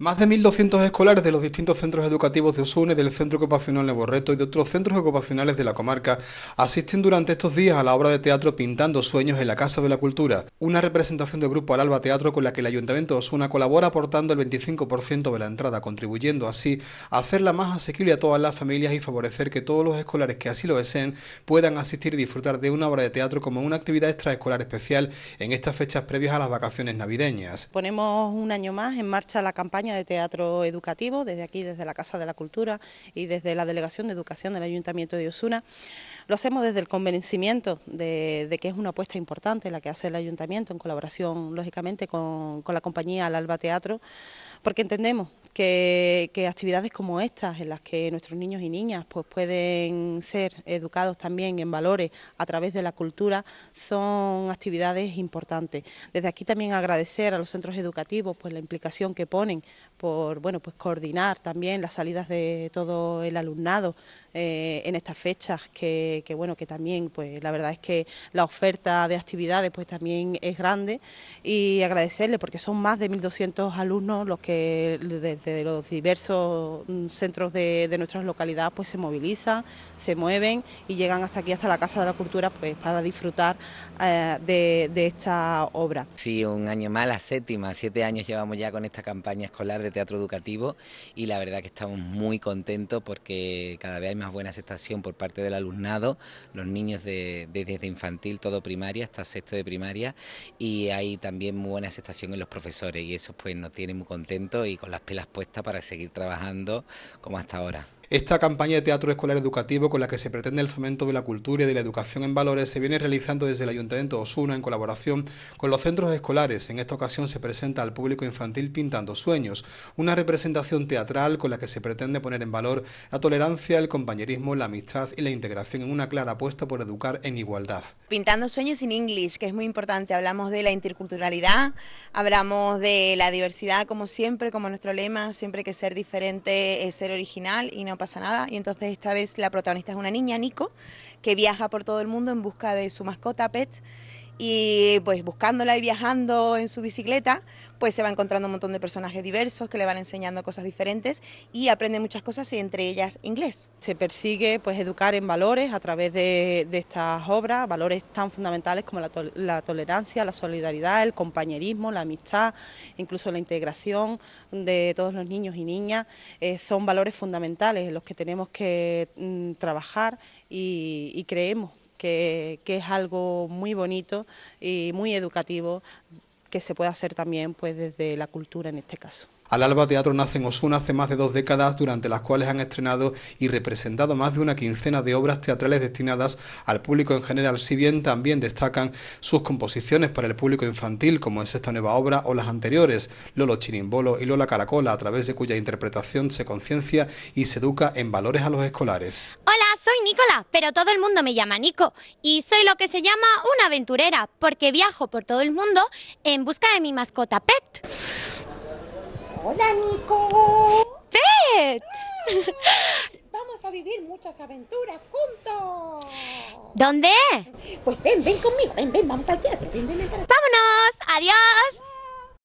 Más de 1.200 escolares de los distintos centros educativos de Osune, del Centro Ocupacional Neborreto y de otros centros ocupacionales de la comarca asisten durante estos días a la obra de teatro Pintando Sueños en la Casa de la Cultura, una representación del grupo Alalba Teatro con la que el Ayuntamiento de Osuna colabora aportando el 25% de la entrada, contribuyendo así a hacerla más asequible a todas las familias y favorecer que todos los escolares que así lo deseen puedan asistir y disfrutar de una obra de teatro como una actividad extraescolar especial en estas fechas previas a las vacaciones navideñas. Ponemos un año más en marcha la campaña de teatro educativo, desde aquí, desde la Casa de la Cultura y desde la Delegación de Educación del Ayuntamiento de Osuna. Lo hacemos desde el convencimiento de, que es una apuesta importante la que hace el Ayuntamiento en colaboración, lógicamente, con, la compañía Alba Teatro, porque entendemos que, actividades como estas, en las que nuestros niños y niñas pues, pueden ser educados también en valores a través de la cultura, son actividades importantes. Desde aquí también agradecer a los centros educativos pues, la implicación que ponen por bueno, pues, coordinar también las salidas de todo el alumnado eh, en estas fechas, que, bueno, que también pues la verdad es que la oferta de actividades pues también es grande y agradecerle porque son más de 1.200 alumnos los que desde los diversos mm, centros de, nuestra localidad pues se movilizan, se mueven y llegan hasta aquí, hasta la Casa de la Cultura pues para disfrutar eh, de, de esta obra. Sí, un año más, la séptima, siete años llevamos ya con esta campaña escolar de teatro educativo y la verdad que estamos muy contentos porque cada vez hay más buena aceptación por parte del alumnado, los niños de, desde infantil, todo primaria, hasta sexto de primaria, y hay también muy buena aceptación en los profesores y eso pues nos tiene muy contentos y con las pelas puestas para seguir trabajando como hasta ahora. Esta campaña de teatro escolar educativo con la que se pretende el fomento de la cultura y de la educación en valores se viene realizando desde el Ayuntamiento de Osuna en colaboración con los centros escolares. En esta ocasión se presenta al público infantil Pintando Sueños, una representación teatral con la que se pretende poner en valor la tolerancia, el compañerismo, la amistad y la integración en una clara apuesta por educar en igualdad. Pintando Sueños en English, que es muy importante. Hablamos de la interculturalidad, hablamos de la diversidad como siempre, como nuestro lema, siempre que ser diferente es ser original y no pasa nada. Y entonces esta vez la protagonista es una niña, Nico, que viaja por todo el mundo en busca de su mascota Pet y pues buscándola y viajando en su bicicleta, pues se va encontrando un montón de personajes diversos que le van enseñando cosas diferentes y aprende muchas cosas y entre ellas inglés. Se persigue pues educar en valores a través de, estas obras, valores tan fundamentales como la, tolerancia, la solidaridad, el compañerismo, la amistad, incluso la integración de todos los niños y niñas, eh, son valores fundamentales en los que tenemos que mm, trabajar y creemos que, es algo muy bonito y muy educativo que se puede hacer también pues desde la cultura en este caso. Al Alba Teatro nace en Osuna hace más de dos décadas, durante las cuales han estrenado y representado más de una quincena de obras teatrales destinadas al público en general, si bien también destacan sus composiciones para el público infantil, como es esta nueva obra o las anteriores, Lolo Chirimbolo y Lola Caracola, a través de cuya interpretación se conciencia y se educa en valores a los escolares. Hola, soy Nicola, pero todo el mundo me llama Nico, y soy lo que se llama una aventurera, porque viajo por todo el mundo en busca de mi mascota Pet. Hola, Nico. ¡Pet! Vamos a vivir muchas aventuras juntos. ¿Dónde? Pues ven, ven conmigo, ven, ven, vamos al teatro, ven, ven, ven Vámonos, adiós.